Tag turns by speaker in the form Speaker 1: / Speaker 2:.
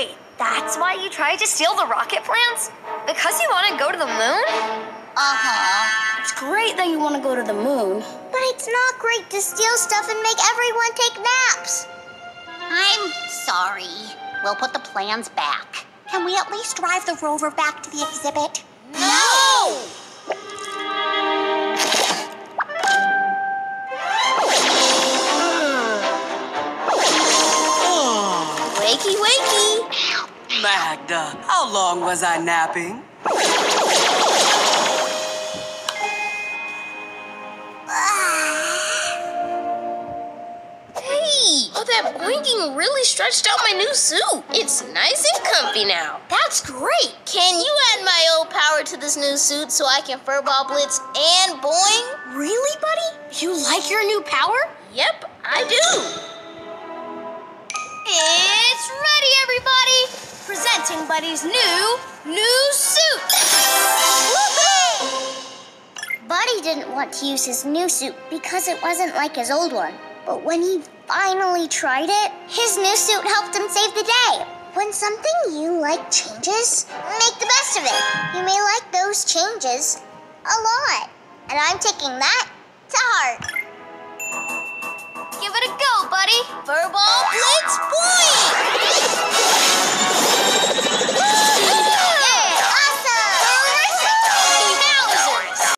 Speaker 1: Wait, that's why you tried to steal the rocket plans? Because you want to go to the moon?
Speaker 2: Uh-huh.
Speaker 3: It's great that you want to go to the moon.
Speaker 2: But it's not great to steal stuff and make everyone take naps. I'm sorry. We'll put the plans back. Can we at least drive the rover back to the exhibit?
Speaker 1: No!
Speaker 3: Wakey, wakey.
Speaker 4: Magda, how long was I napping?
Speaker 3: Hey, oh, that boinking really stretched out my new suit. It's nice and comfy now. That's great. Can you add my old power to this new suit so I can furball blitz and boing? Really, buddy? You like your new power? Yep, I do.
Speaker 1: Buddy's new, new suit!
Speaker 2: Buddy didn't want to use his new suit because it wasn't like his old one. But when he finally tried it, his new suit helped him save the day. When something you like changes, make the best of it. You may like those changes a lot. And I'm taking that to heart.
Speaker 1: Give it a go, buddy!
Speaker 3: Furball